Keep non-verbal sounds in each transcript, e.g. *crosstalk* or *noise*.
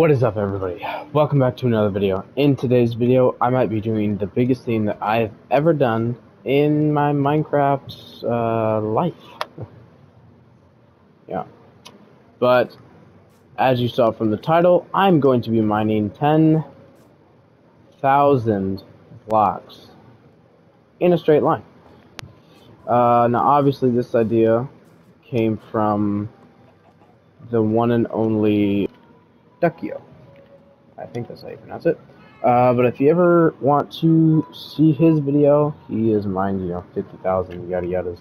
What is up everybody? Welcome back to another video. In today's video, I might be doing the biggest thing that I've ever done in my Minecraft uh, life. *laughs* yeah. But, as you saw from the title, I'm going to be mining 10,000 blocks in a straight line. Uh, now obviously this idea came from the one and only Duckio. I think that's how you pronounce it. Uh, but if you ever want to see his video, he is mined, you know, 50,000 yada yadas.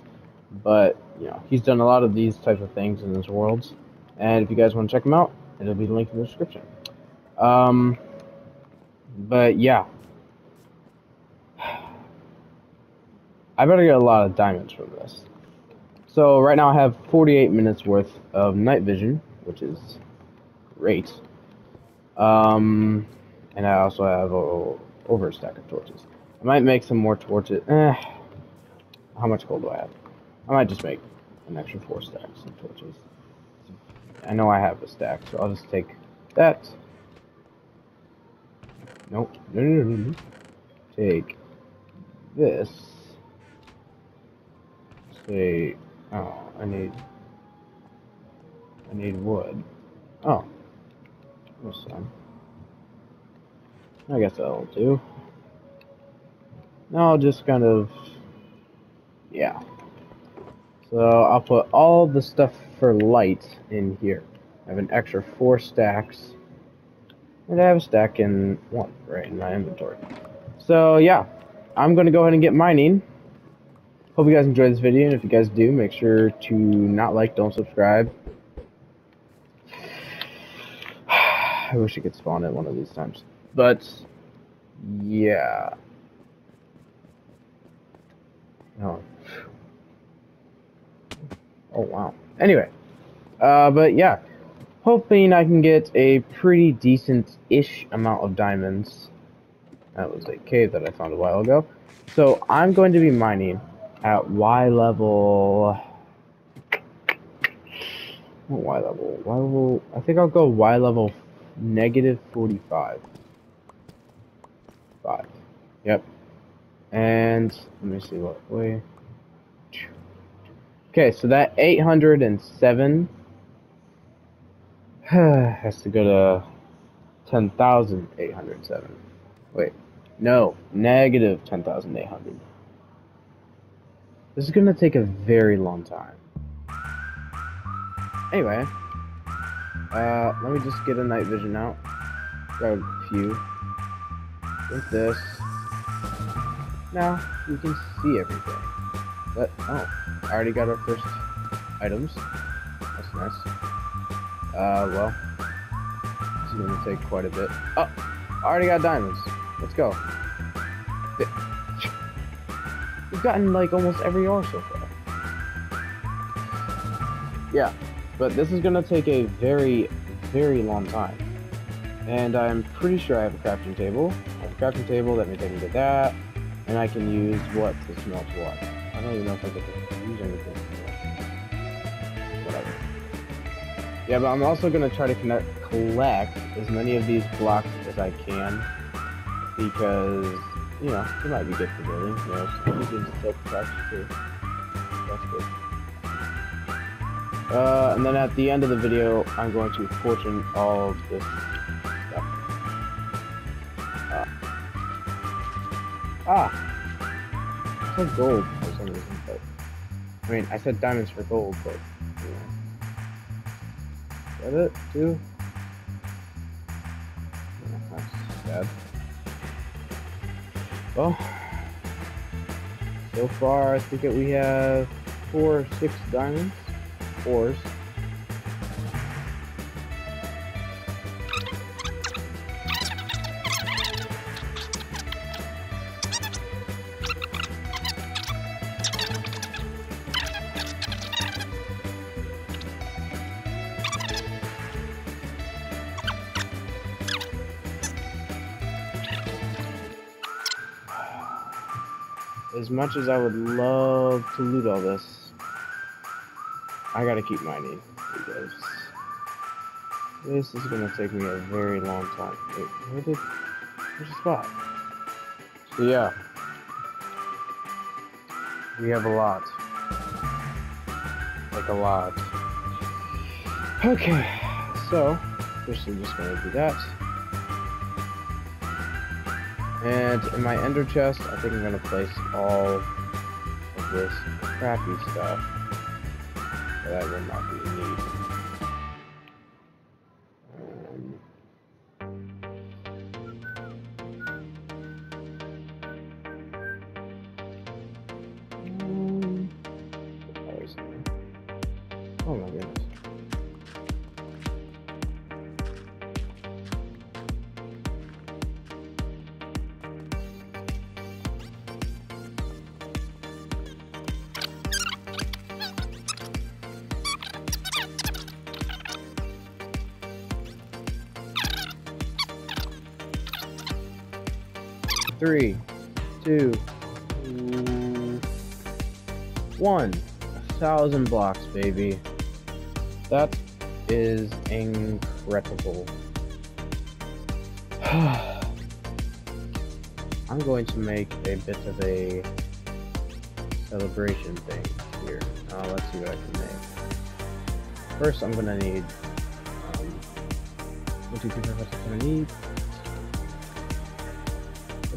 But, you know, he's done a lot of these type of things in his worlds. And if you guys want to check him out, it'll be linked in the description. Um, but yeah. *sighs* I better get a lot of diamonds from this. So right now I have 48 minutes worth of night vision, which is great. Um, and I also have a, over a stack of torches. I might make some more torches. Eh, how much gold do I have? I might just make an extra four stacks of torches. I know I have a stack, so I'll just take that. Nope. No, no, no, no. Take this. Say, oh, I need, I need wood. Oh, there's some. I guess that'll do. Now I'll just kind of, yeah. So I'll put all the stuff for light in here. I have an extra four stacks. And I have a stack in one, right, in my inventory. So yeah, I'm going to go ahead and get mining. Hope you guys enjoyed this video, and if you guys do, make sure to not like, don't subscribe. I wish I could spawn it one of these times. But, yeah. Oh. Oh, wow. Anyway. Uh, but yeah. Hoping I can get a pretty decent-ish amount of diamonds. That was a cave that I found a while ago. So, I'm going to be mining at Y level... Y level? Y level... I think I'll go Y level negative 45. 5. Yep. And let me see what way. Okay, so that 807 *sighs* has to go to 10,807. Wait, no, negative 10,800. This is gonna take a very long time. Anyway, uh, let me just get a night vision out. Grab a few. With this. Now, we can see everything. But, oh, I already got our first items. That's nice. Uh, well, this is gonna take quite a bit. Oh, I already got diamonds. Let's go. We've gotten, like, almost every ore so far. Yeah, but this is gonna take a very, very long time. And I'm pretty sure I have a crafting table. I have a crafting table, that means take can get that. And I can use what to smelt what. I don't even know if I can use anything. Whatever. Yeah, but I'm also gonna try to connect, collect as many of these blocks as I can. Because, you know, it might be good for building. You know, you can take practice too. That's good. Uh, and then at the end of the video, I'm going to fortune all of this stuff. Uh, ah! I said gold for some reason, but... I mean, I said diamonds for gold, but... Know. Is that it, too? Yeah, that's bad. Well... So far, I think that we have four or six diamonds As much as I would love to loot all this, I gotta keep mining because This is gonna take me a very long time. Wait, where did where's the spot? So yeah. We have a lot. Like a lot. Okay, so first I'm just gonna do that. And in my ender chest, I think I'm gonna place all of this crappy stuff that will not be need. Three, two, one. A thousand blocks, baby. That is incredible. *sighs* I'm going to make a bit of a celebration thing here. Uh, let's see what I can make. First, I'm gonna need um, one, two, three, four, five, six, seven, eight.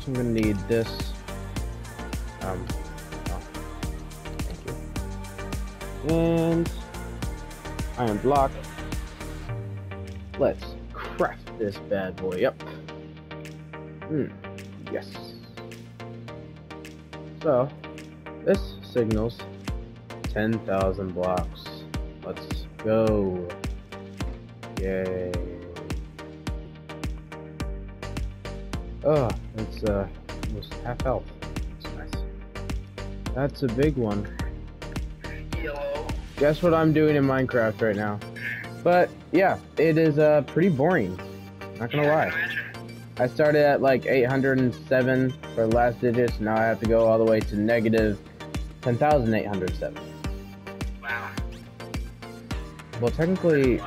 I'm gonna need this. Um, oh, thank you. And iron block. Let's craft this bad boy up. Hmm. Yes. So, this signals 10,000 blocks. Let's go. Yay. Oh, it's uh, almost half health. That's nice. That's a big one. Yellow. Guess what I'm doing in Minecraft right now? But yeah, it is uh pretty boring. Not gonna Yeah, lie. I started at like 807 for the last digits. Now I have to go all the way to negative 10,807. Wow. Well, technically,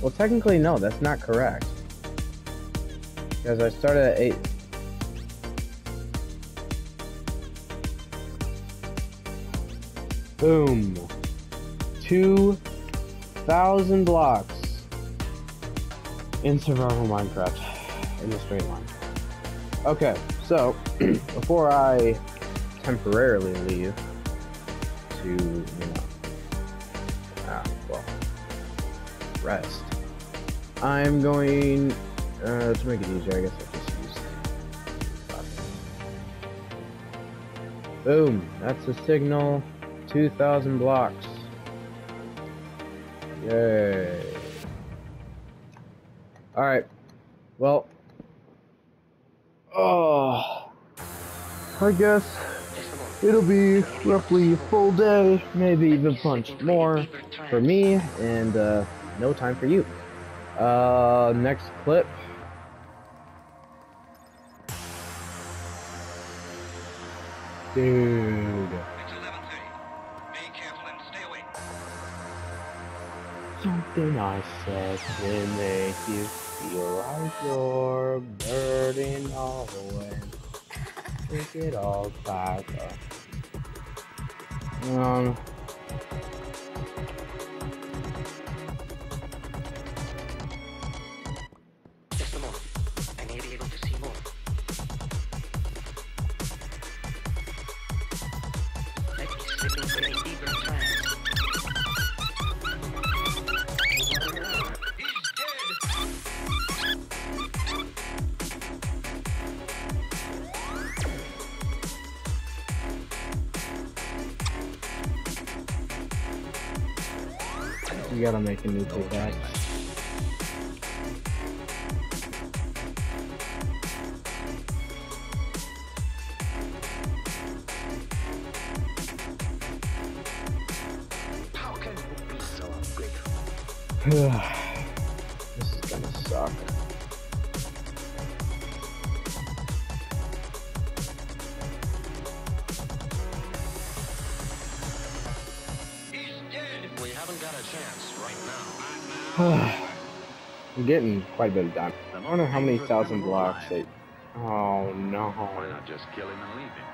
well, technically, no, that's not correct. Because I started at eight. Boom. 2,000 blocks in survival Minecraft in a straight line. Okay, so *clears throat* before I temporarily leave to, you know, ah, well, rest, I'm going uh, to make it easier. I guess I'll just use. Boom! That's a signal. 2,000 blocks. Yay! All right. Well. Oh. I guess it'll be roughly a full day, maybe even punch more for me, and uh, no time for you. Uh, next clip. Dude. It's 11:30. Be careful and stay awake. Something I said can make you feel like you're burning all away. Take it all back up. Um. Gotta make a new pickaxe. I'm getting quite a bit of done. I wonder how many thousand blocks they. Oh no. Why not just kill him and leave him?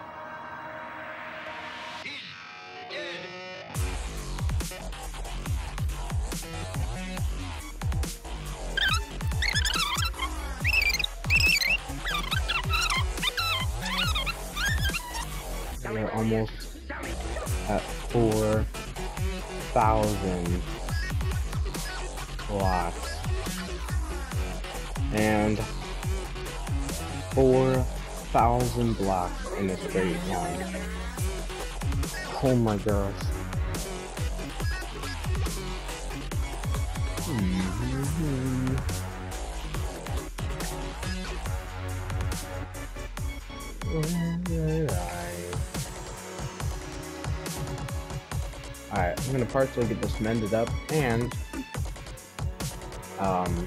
We're almost at four thousand blocks. And four thousand blocks in a straight line. Oh my gosh. Alright, I'm gonna partially get this mended up and um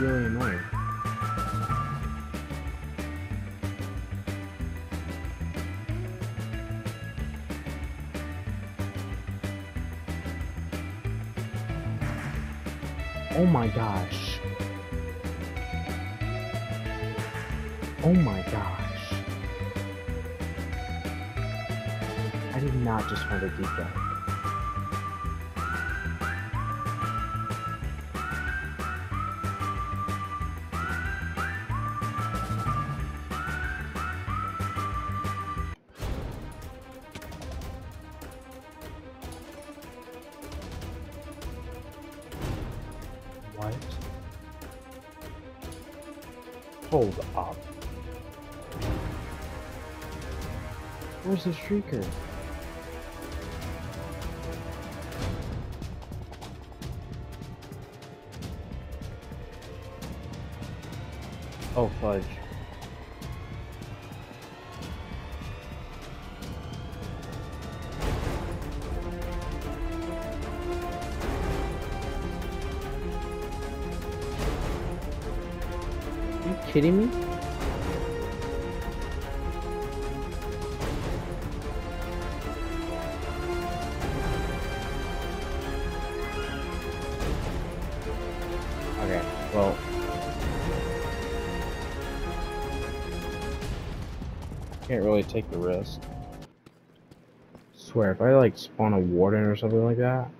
really annoying. Oh my gosh. Oh my gosh. I did not just find a deep dive. Hold up. Where's the shrieker? Kidding me? Okay, well. Can't really take the risk. Swear, if I like spawn a warden or something like that.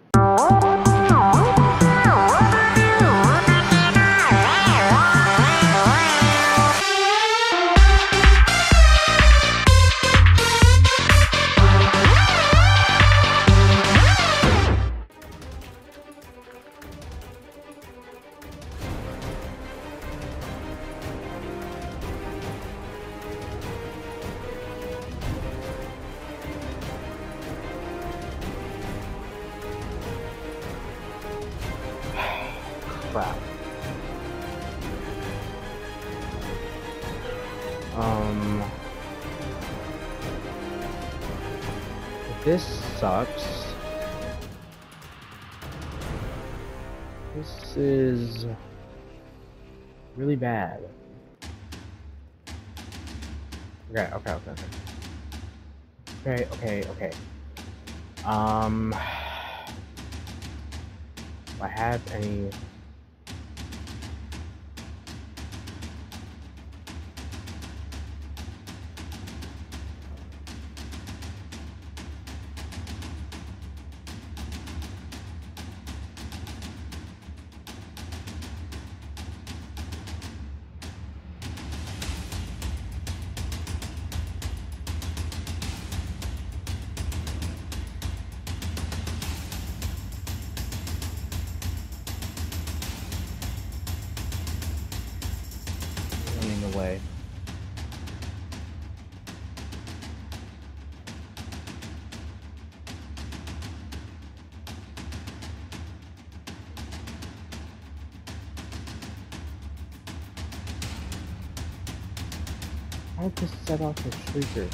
This is really bad. Okay, okay, okay, okay. Okay, okay, okay. Um, *sighs* do I have any? Tried to set off a shrieker.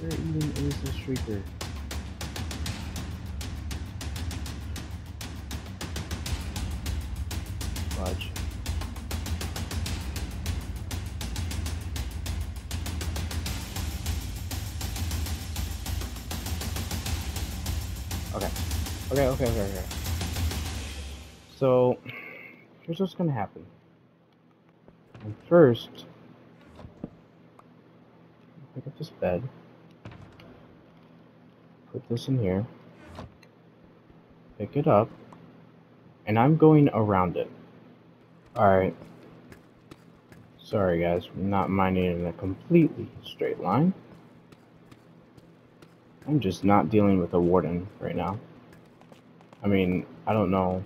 Where even is the shrieker? Fudge. Okay. Okay, okay, okay, okay. So, here's what's gonna happen. First, pick up this bed, put this in here, pick it up, and I'm going around it. Alright. Sorry guys, I'm not mining in a completely straight line. I'm just not dealing with a warden right now. I mean, I don't know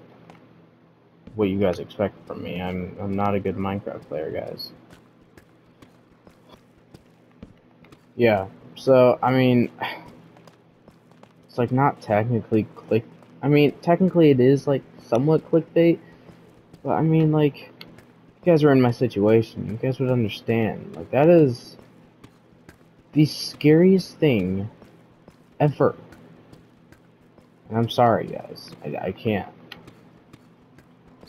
what you guys expect from me. I'm I'm not a good Minecraft player, guys. Yeah. So, I mean, *sighs* it's like not technically click I mean, technically it is like somewhat clickbait, but I mean like you guys are in my situation. You guys would understand. Like that is the scariest thing ever. And I'm sorry, guys. I, I can't.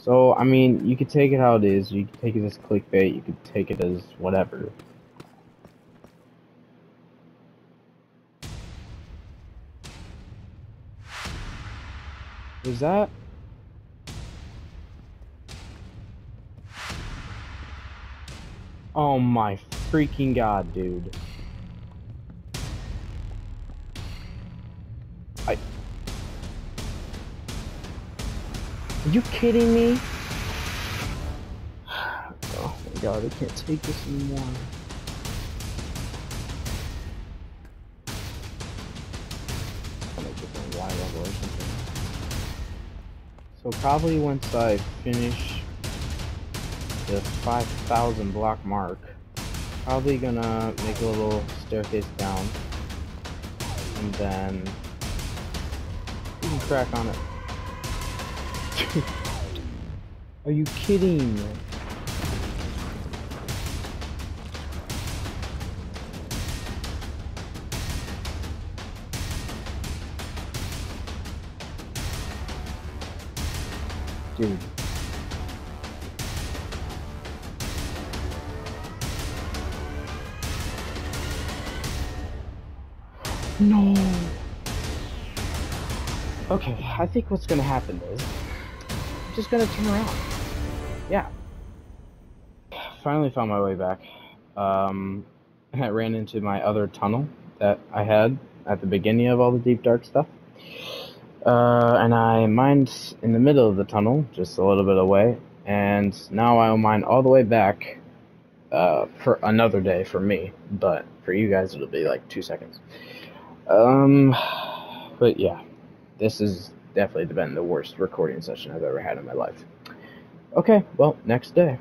So, I mean, you could take it how it is. You could take it as clickbait. You could take it as whatever. Was that? Oh my freaking god, dude. Are you kidding me? *sighs* Oh my god, I can't take this anymore. So probably once I finish the 5,000 block mark, probably gonna make a little staircase down, and then you can crack on it. *laughs* Are you kidding? Dude. No. Okay, I think what's gonna happen is just gonna turn around. Yeah. Finally found my way back. Um, *laughs* I ran into my other tunnel that I had at the beginning of all the deep dark stuff. Uh, and I mined in the middle of the tunnel, just a little bit away, and now I'll mine all the way back uh, for another day for me, but for you guys it'll be like two seconds. Um, *sighs* but yeah, this has definitely been the worst recording session I've ever had in my life. Okay, well, next day.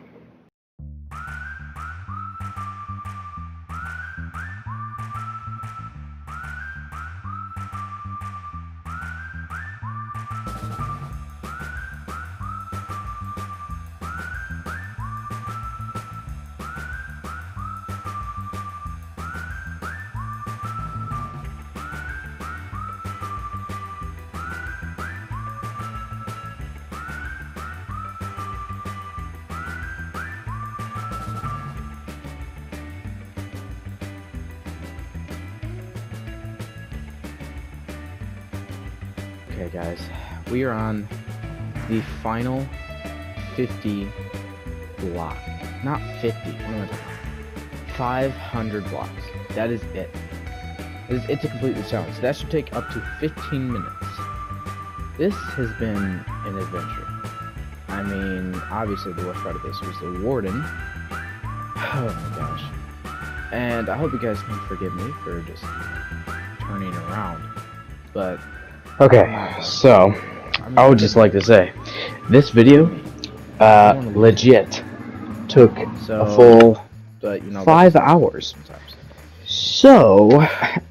Okay, guys, we are on the final 50 block. Not 50, what am I talking about? 500 blocks. That is it. It's, it's a completely challenge. That should take up to 15 minutes. This has been an adventure. I mean, obviously the worst part of this was the warden. *sighs* Oh my gosh. And I hope you guys can forgive me for just turning around. But Okay, so I would just like to say, this video, uh, legit took So, a full but you know, five hours. So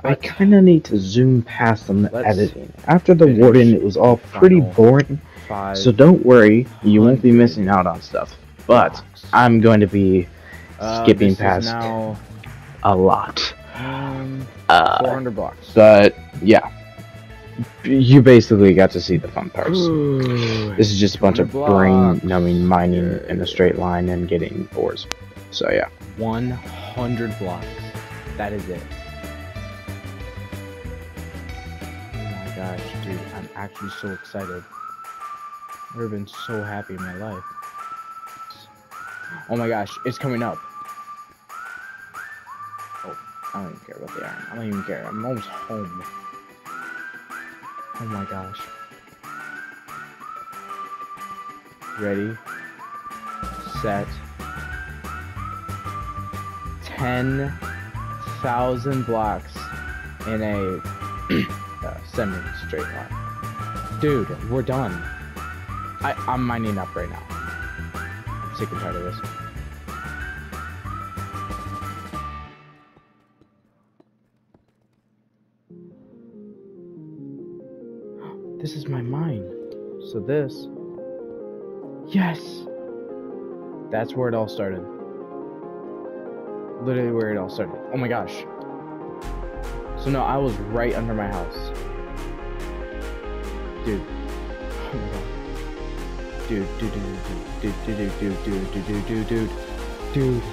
I kind of need to zoom past some editing. After the warden, it was all pretty boring. So don't worry, you won't be missing out on stuff. But. I'm going to be Uh, skipping is past now a lot. um, Uh, 400 blocks. but yeah, you basically got to see the fun parts. This is just a bunch of brain-numbing mining in a straight line and getting ores. So yeah. 100 blocks. That is it. Oh my gosh, dude, I'm actually so excited. I've never been so happy in my life. Oh my gosh, it's coming up. Oh, I don't even care about the iron. I don't even care. I'm almost home. Oh my gosh. Ready, set, 10,000 blocks in a *clears throat* uh, semi straight line. Dude, we're done. I, I'm mining up right now. I'm sick and tired of this. My mind. So this. Yes! That's where it all started literally where it all started. Oh my gosh. So no, I was right under my house. Dude. Oh my god. Dude, dude, dude, dude, dude, dude, dude, dude, dude, dude, dude, dude.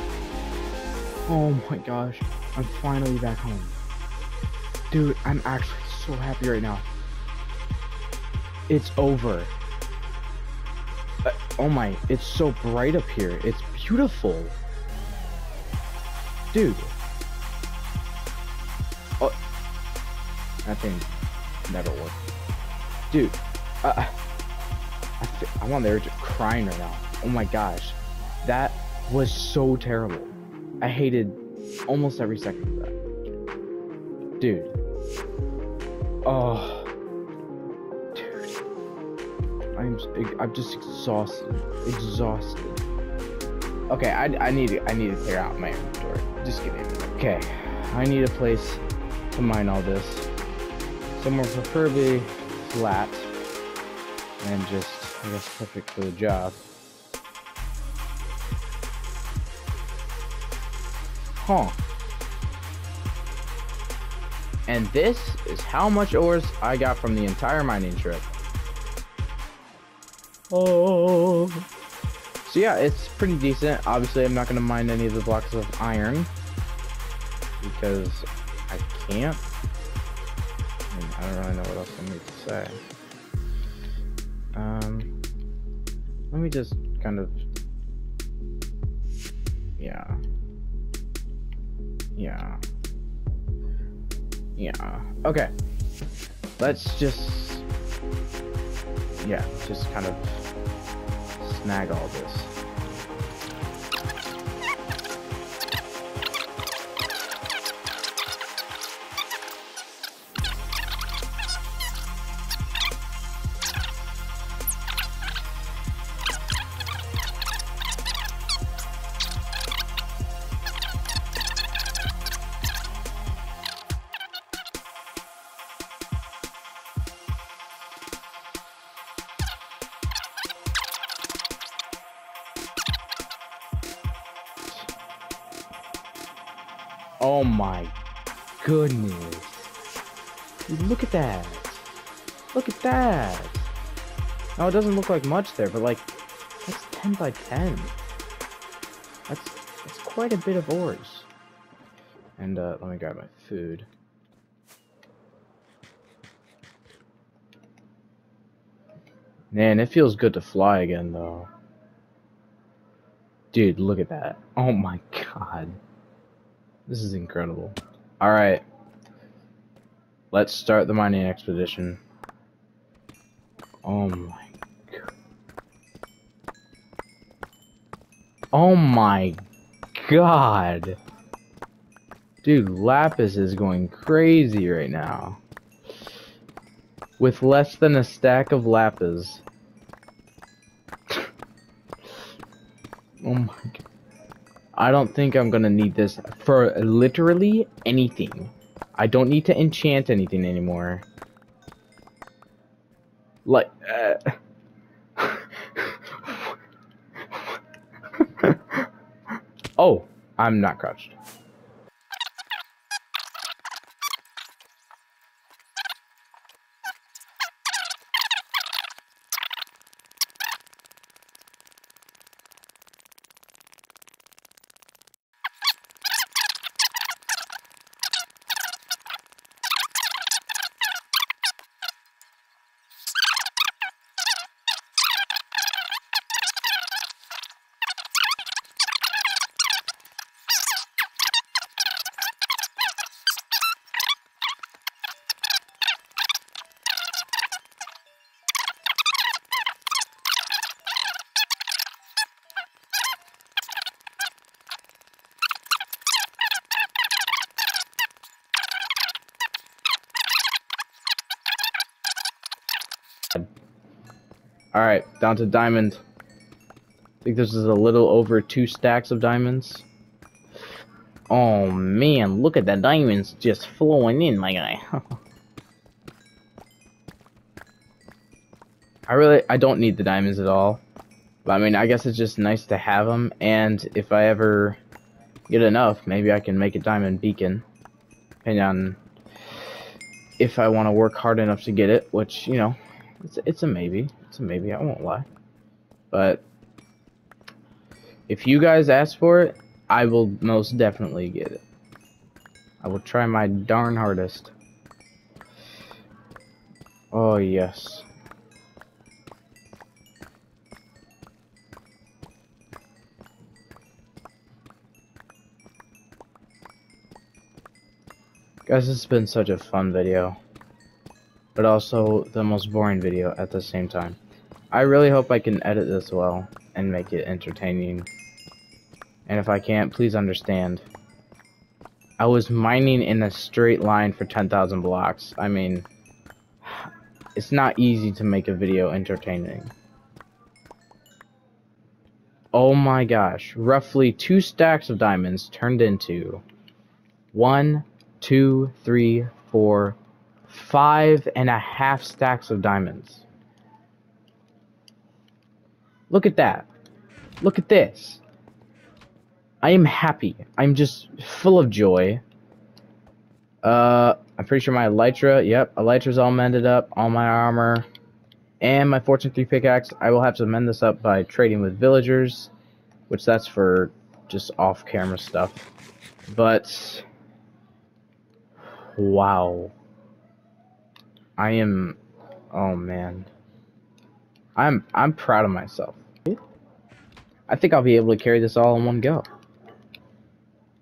Oh my gosh. I'm finally back home. Dude, I'm actually so happy right now. It's over. Uh, oh my, it's so bright up here. It's beautiful. Dude. Oh. That thing never worked. Dude. Uh, I fe- I'm on the edge of crying right now. Oh my gosh. That was so terrible. I hated almost every second of that. Dude. Oh. I'm, I'm just exhausted. Exhausted. Okay, I, I need to I need to clear out my inventory. Just kidding. Okay, I need a place to mine all this. Somewhere preferably flat and just I guess perfect for the job. Huh. And this is how much ores I got from the entire mining trip. Oh. So yeah, it's pretty decent. Obviously, I'm not going to mine any of the blocks of iron because I can't. I don't really know what else I need to say. Um, let me just kind of, yeah, yeah, yeah. Okay, let's just, yeah, just kind of snag all this. Goodness. Look at that. Look at that. Now it doesn't look like much there, but like that's 10 by 10. That's that's quite a bit of ores. And uh let me grab my food. Man, it feels good to fly again though. Dude, look at that. Oh my god. This is incredible. Alright. Let's start the mining expedition. Oh my god. Oh my god. Dude, Lapis is going crazy right now. With less than a stack of Lapis. *laughs* oh my god. I don't think I'm gonna need this for literally anything. I don't need to enchant anything anymore. Like, uh... *laughs* oh, I'm not crouched. Alright, down to diamond. I think this is a little over two stacks of diamonds. Oh man, look at the diamonds just flowing in, my guy. *laughs* I really, I don't need the diamonds at all. But I mean, I guess it's just nice to have them. And if I ever get enough, maybe I can make a diamond beacon. Depending on if I want to work hard enough to get it, which, you know, it's, it's a maybe. A maybe, I won't lie. But if you guys ask for it, I will most definitely get it. I will try my darn hardest. Oh, yes. Guys, this has been such a fun video. But also the most boring video at the same time. I really hope I can edit this well and make it entertaining. And if I can't, please understand. I was mining in a straight line for 10,000 blocks. I mean, it's not easy to make a video entertaining. Oh my gosh, roughly two stacks of diamonds turned into one, two, three, four, five and a half stacks of diamonds. Look at that. Look at this. I am happy. I'm just full of joy. Uh, I'm pretty sure my Elytra, yep, Elytra's all mended up, all my armor, and my Fortune 3 pickaxe. I will have to mend this up by trading with villagers, which that's for just off-camera stuff. But, wow. I am, oh man. I'm, I'm proud of myself. I think I'll be able to carry this all in one go.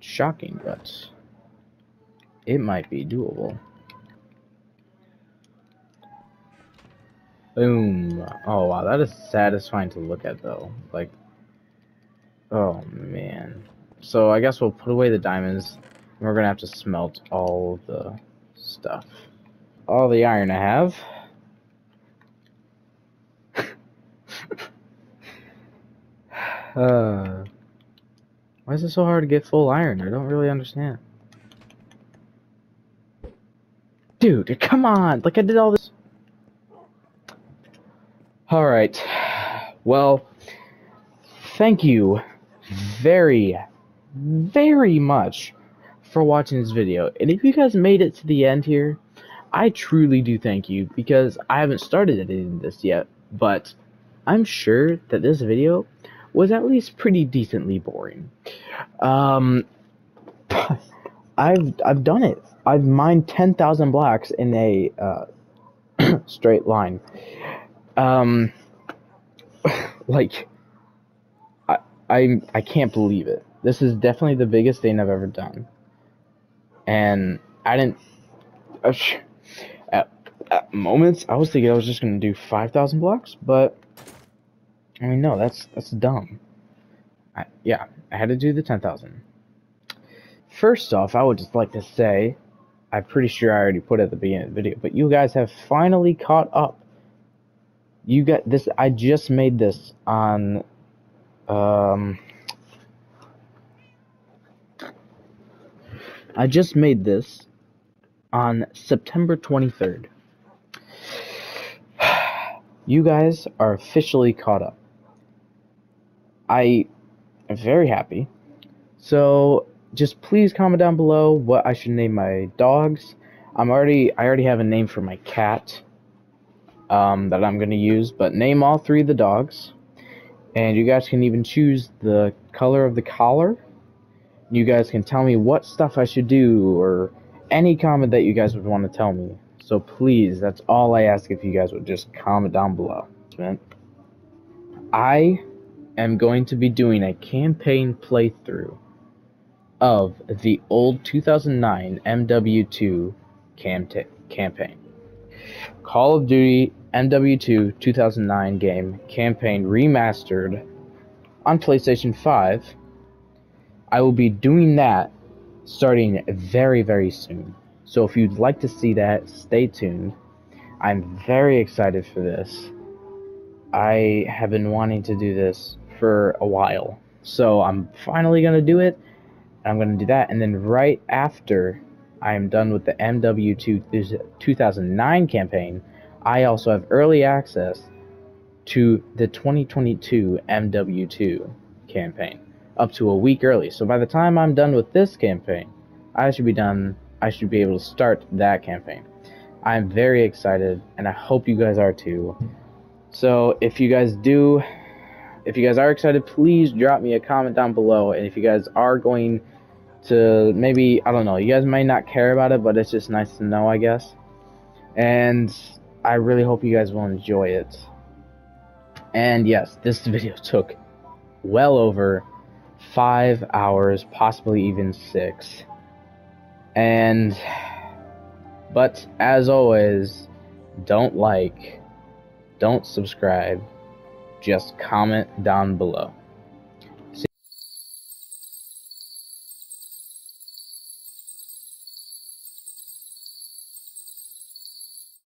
Shocking, but it might be doable. Boom. Oh, wow. That is satisfying to look at, though. Like, oh, man. So, I guess we'll put away the diamonds. And we're going to have to smelt all the stuff. All the iron I have. Uh, why is it so hard to get full iron? I don't really understand. Dude, *laughs* come on! Like, I did all this... Alright. Well, thank you very, very much for watching this video. And if you guys made it to the end here, I truly do thank you because I haven't started editing this yet, but I'm sure that this video was at least pretty decently boring. Um, I've I've done it. I've mined ten thousand blocks in a uh, *clears throat* straight line. Um, *laughs* like I I I can't believe it. This is definitely the biggest thing I've ever done, and I didn't. Uh, at, at moments, I was thinking I was just gonna do five thousand blocks, but I mean, no, that's that's dumb. I, yeah, I had to do the 10,000. First off, I would just like to say, I'm pretty sure I already put it at the beginning of the video, but you guys have finally caught up. You got this, I just made this on, um, I just made this on September 23rd. *sighs* You guys are officially caught up. I am very happy. So just please comment down below what I should name my dogs. I'm already I already have a name for my cat um, that I'm gonna use, but name all three of the dogs. And you guys can even choose the color of the collar. You guys can tell me what stuff I should do or any comment that you guys would want to tell me. So please, that's all I ask if you guys would just comment down below. I am going to be doing a campaign playthrough of the old 2009 MW2 cam campaign. Call of Duty MW2 2009 game campaign remastered on PlayStation 5. I will be doing that starting very, very soon. So if you'd like to see that, stay tuned. I'm very excited for this. I have been wanting to do this for a while. So I'm finally going to do it. I'm going to do that. And then right after I am done with the MW2 2009 campaign, I also have early access to the 2022 MW2 campaign up to a week early. So by the time I'm done with this campaign, I should be done. I should be able to start that campaign. I'm very excited, and I hope you guys are too. So if you guys do, if you guys are excited, please drop me a comment down below. And if you guys are going to maybe, I don't know, you guys may not care about it, but it's just nice to know, I guess. And I really hope you guys will enjoy it. And yes, this *laughs* video took well over five hours, possibly even six. And, but as always, don't like, don't subscribe, just comment down below.